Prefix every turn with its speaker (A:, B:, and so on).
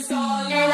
A: sol. El